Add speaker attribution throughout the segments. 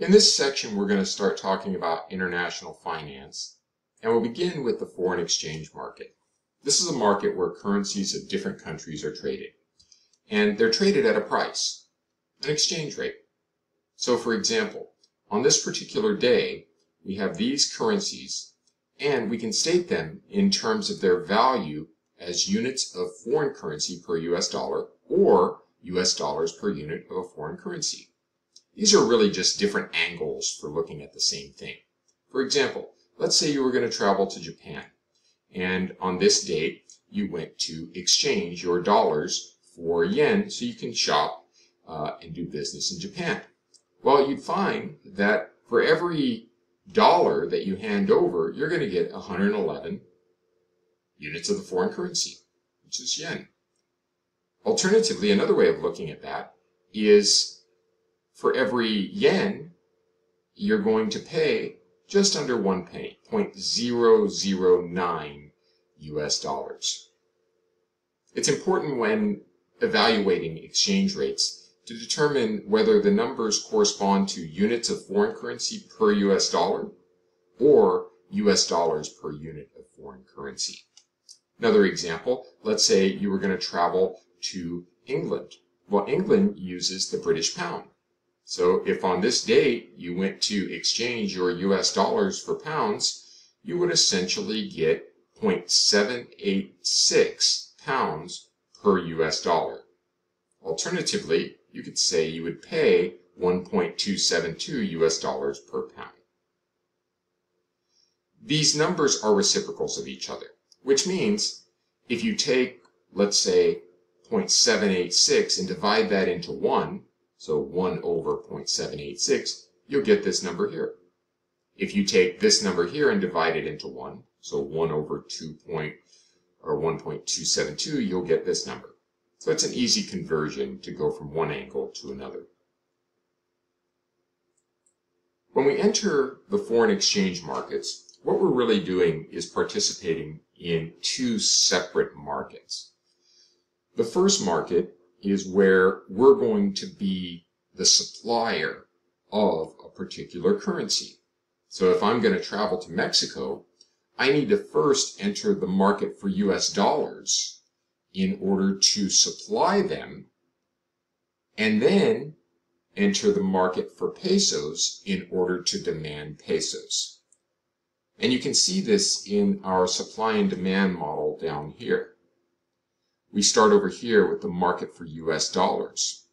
Speaker 1: In this section, we're going to start talking about international finance, and we'll begin with the foreign exchange market. This is a market where currencies of different countries are traded, and they're traded at a price, an exchange rate. So for example, on this particular day, we have these currencies, and we can state them in terms of their value as units of foreign currency per US dollar or US dollars per unit of a foreign currency. These are really just different angles for looking at the same thing. For example, let's say you were going to travel to Japan, and on this date, you went to exchange your dollars for yen so you can shop uh, and do business in Japan. Well, you'd find that for every dollar that you hand over, you're going to get 111 units of the foreign currency, which is yen. Alternatively, another way of looking at that is for every yen, you're going to pay just under one penny, 0.009 US dollars. It's important when evaluating exchange rates to determine whether the numbers correspond to units of foreign currency per US dollar or US dollars per unit of foreign currency. Another example, let's say you were going to travel to England. Well, England uses the British pound. So if on this date you went to exchange your US dollars for pounds, you would essentially get 0.786 pounds per US dollar. Alternatively, you could say you would pay 1.272 US dollars per pound. These numbers are reciprocals of each other, which means if you take, let's say, 0.786 and divide that into 1, so 1 over 0.786, you'll get this number here. If you take this number here and divide it into 1, so 1 over 2 point, or 1.272, you'll get this number. So it's an easy conversion to go from one angle to another. When we enter the foreign exchange markets, what we're really doing is participating in two separate markets. The first market is where we're going to be the supplier of a particular currency. So if I'm going to travel to Mexico, I need to first enter the market for US dollars in order to supply them and then enter the market for pesos in order to demand pesos. And you can see this in our supply and demand model down here. We start over here with the market for US dollars.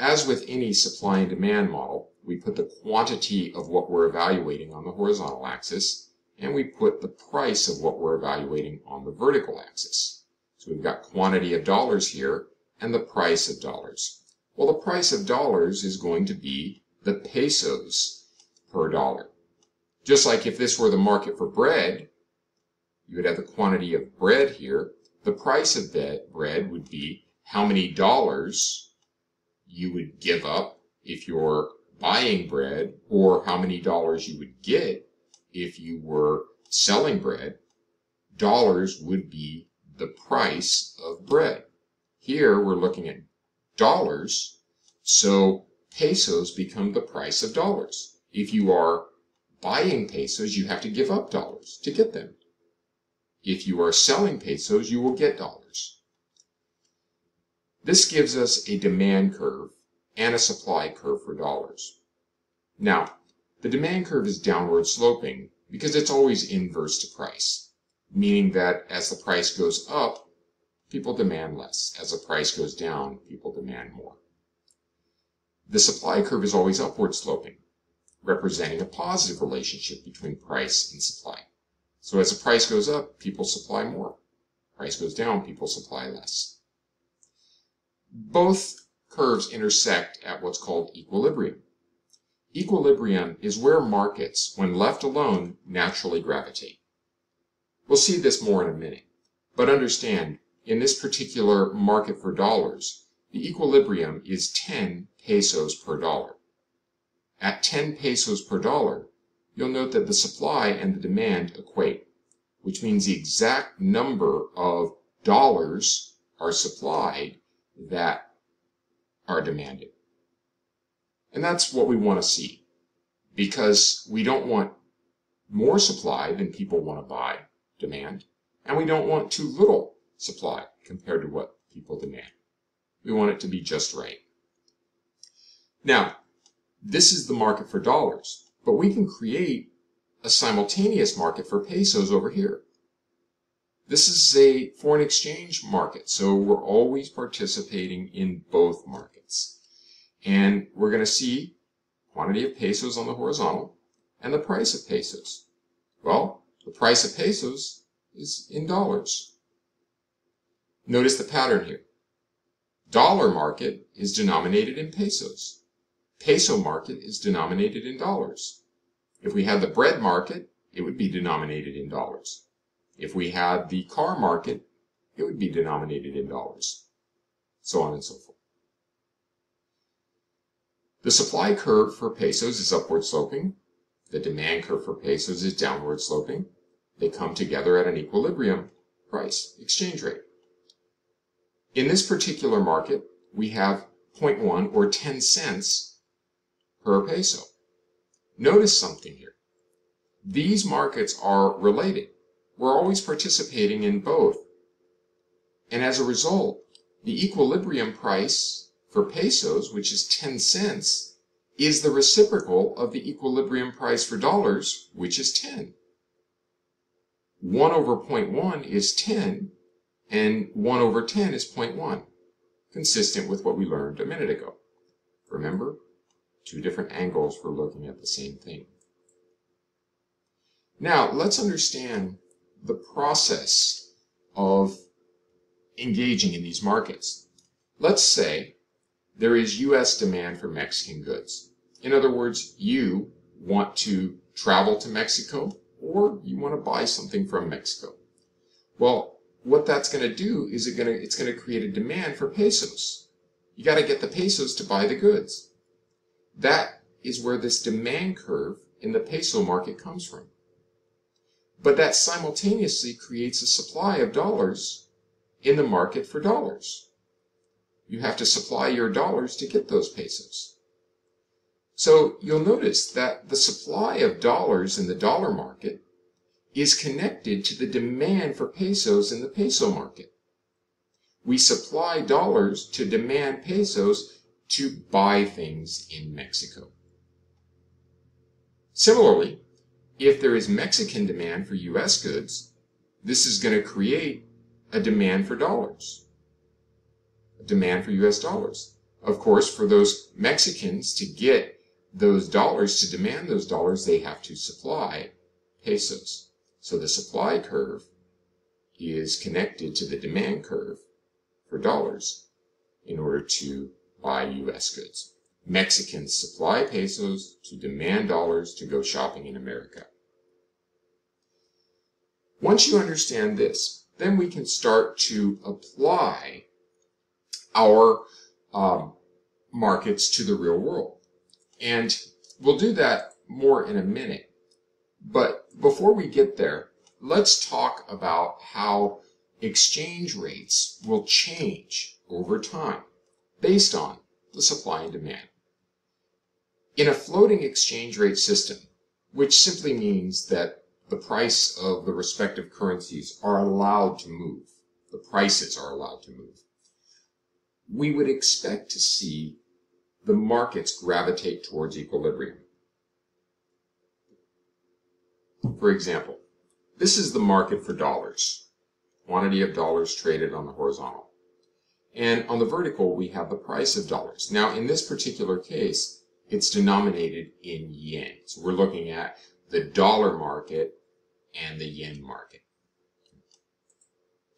Speaker 1: As with any supply and demand model, we put the quantity of what we're evaluating on the horizontal axis, and we put the price of what we're evaluating on the vertical axis. So we've got quantity of dollars here and the price of dollars. Well, the price of dollars is going to be the pesos per dollar. Just like if this were the market for bread, you would have the quantity of bread here. The price of that bread would be how many dollars you would give up if you're buying bread or how many dollars you would get if you were selling bread. Dollars would be the price of bread. Here we're looking at dollars, so pesos become the price of dollars. If you are buying pesos, you have to give up dollars to get them. If you are selling pesos, you will get dollars. This gives us a demand curve and a supply curve for dollars. Now, the demand curve is downward sloping because it's always inverse to price, meaning that as the price goes up, people demand less. As the price goes down, people demand more. The supply curve is always upward sloping, representing a positive relationship between price and supply. So as the price goes up, people supply more. Price goes down, people supply less. Both curves intersect at what's called equilibrium. Equilibrium is where markets, when left alone, naturally gravitate. We'll see this more in a minute. But understand, in this particular market for dollars, the equilibrium is 10 pesos per dollar. At 10 pesos per dollar, you'll note that the supply and the demand equate, which means the exact number of dollars are supplied that are demanded. And that's what we want to see. because we don't want more supply than people want to buy, demand, and we don't want too little supply compared to what people demand. We want it to be just right. Now, this is the market for dollars, but we can create a simultaneous market for pesos over here. This is a foreign exchange market, so we're always participating in both markets. And we're going to see quantity of pesos on the horizontal and the price of pesos. Well, the price of pesos is in dollars. Notice the pattern here. Dollar market is denominated in pesos. Peso market is denominated in dollars. If we had the bread market, it would be denominated in dollars. If we had the car market, it would be denominated in dollars. So on and so forth. The supply curve for pesos is upward sloping. The demand curve for pesos is downward sloping. They come together at an equilibrium price, exchange rate. In this particular market, we have 0.1 or 10 cents per peso. Notice something here. These markets are related. We're always participating in both. And as a result, the equilibrium price for pesos, which is 10 cents, is the reciprocal of the equilibrium price for dollars, which is 10. 1 over 0.1 is 10, and 1 over 10 is 0.1, consistent with what we learned a minute ago. Remember, two different angles for looking at the same thing. Now, let's understand the process of engaging in these markets. Let's say there is U.S. demand for Mexican goods. In other words, you want to travel to Mexico or you want to buy something from Mexico. Well, what that's going to do is it going to, it's going to create a demand for pesos. You got to get the pesos to buy the goods. That is where this demand curve in the peso market comes from. But that simultaneously creates a supply of dollars in the market for dollars. You have to supply your dollars to get those pesos. So you'll notice that the supply of dollars in the dollar market is connected to the demand for pesos in the peso market. We supply dollars to demand pesos to buy things in Mexico. Similarly, if there is Mexican demand for U.S. goods, this is going to create a demand for dollars, a demand for U.S. dollars. Of course, for those Mexicans to get those dollars, to demand those dollars, they have to supply pesos. So the supply curve is connected to the demand curve for dollars in order to buy U.S. goods. Mexicans supply pesos to demand dollars to go shopping in America. Once you understand this, then we can start to apply our um, markets to the real world. And we'll do that more in a minute. But before we get there, let's talk about how exchange rates will change over time based on the supply and demand. In a floating exchange rate system, which simply means that the price of the respective currencies are allowed to move, the prices are allowed to move, we would expect to see the markets gravitate towards equilibrium. For example, this is the market for dollars, quantity of dollars traded on the horizontal. And on the vertical, we have the price of dollars. Now, in this particular case, it's denominated in yen. So we're looking at the dollar market and the yen market.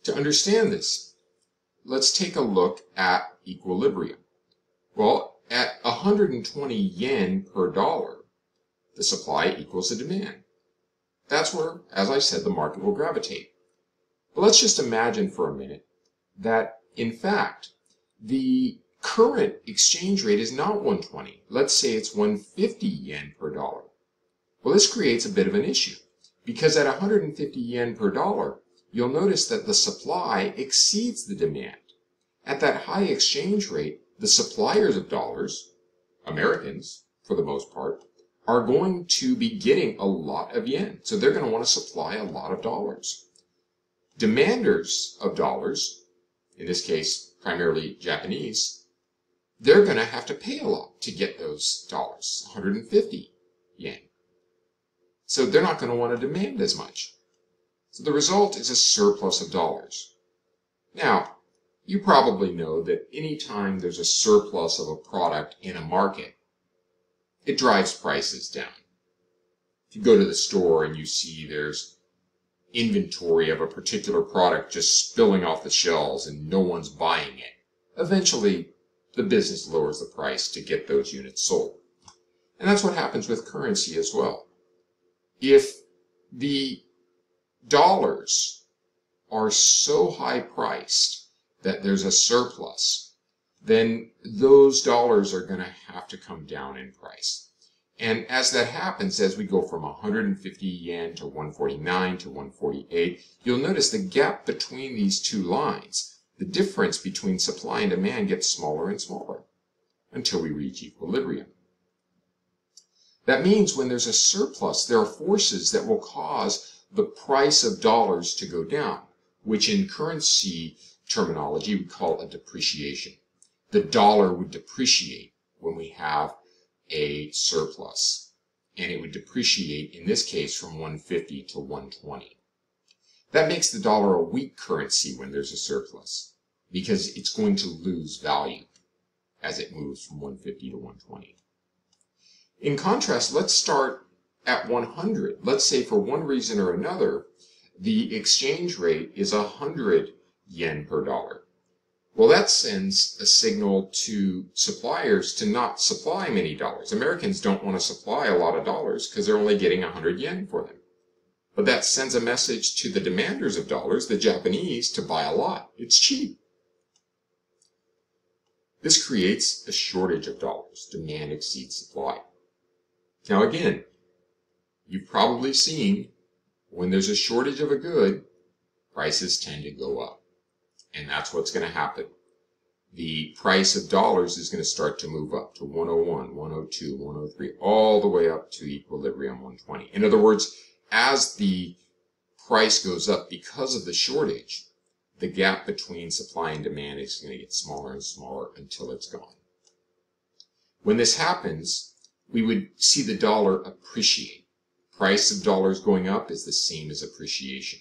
Speaker 1: To understand this, let's take a look at equilibrium. Well, at 120 yen per dollar, the supply equals the demand. That's where, as I said, the market will gravitate. But let's just imagine for a minute that, in fact, the current exchange rate is not 120. Let's say it's 150 yen per dollar. Well, this creates a bit of an issue because at 150 yen per dollar, you'll notice that the supply exceeds the demand. At that high exchange rate, the suppliers of dollars, Americans for the most part, are going to be getting a lot of yen. So they're going to want to supply a lot of dollars. Demanders of dollars, in this case, primarily Japanese, they're going to have to pay a lot to get those dollars, 150 yen. So they're not going to want to demand as much. So the result is a surplus of dollars. Now, you probably know that anytime there's a surplus of a product in a market, it drives prices down. If you go to the store and you see there's inventory of a particular product just spilling off the shelves and no one's buying it, eventually the business lowers the price to get those units sold. And that's what happens with currency as well. If the dollars are so high priced that there's a surplus, then those dollars are going to have to come down in price. And as that happens, as we go from 150 yen to 149 to 148, you'll notice the gap between these two lines, the difference between supply and demand gets smaller and smaller until we reach equilibrium. That means when there's a surplus, there are forces that will cause the price of dollars to go down, which in currency terminology we call a depreciation. The dollar would depreciate when we have a surplus, and it would depreciate in this case from 150 to 120. That makes the dollar a weak currency when there's a surplus because it's going to lose value as it moves from 150 to 120. In contrast, let's start at 100. Let's say for one reason or another, the exchange rate is 100 yen per dollar. Well, that sends a signal to suppliers to not supply many dollars. Americans don't want to supply a lot of dollars because they're only getting 100 yen for them. But that sends a message to the demanders of dollars, the Japanese, to buy a lot. It's cheap. This creates a shortage of dollars. Demand exceeds supply. Now again, you've probably seen when there's a shortage of a good, prices tend to go up. And that's what's going to happen. The price of dollars is going to start to move up to 101, 102, 103, all the way up to equilibrium 120. In other words, as the price goes up because of the shortage, the gap between supply and demand is going to get smaller and smaller until it's gone. When this happens, we would see the dollar appreciate. Price of dollars going up is the same as appreciation,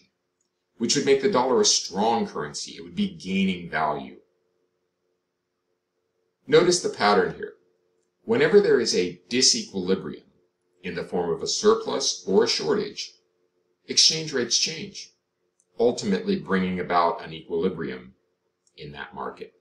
Speaker 1: which would make the dollar a strong currency. It would be gaining value. Notice the pattern here. Whenever there is a disequilibrium in the form of a surplus or a shortage, exchange rates change, ultimately bringing about an equilibrium in that market.